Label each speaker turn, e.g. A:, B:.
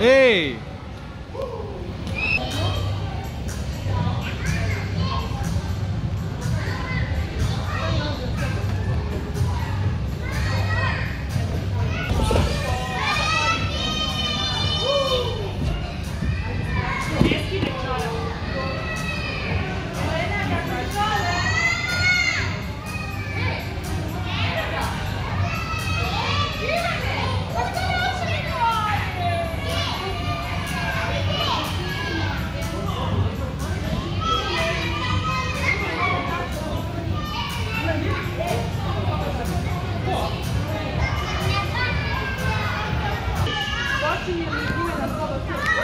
A: Ei!
B: 去年因为那个。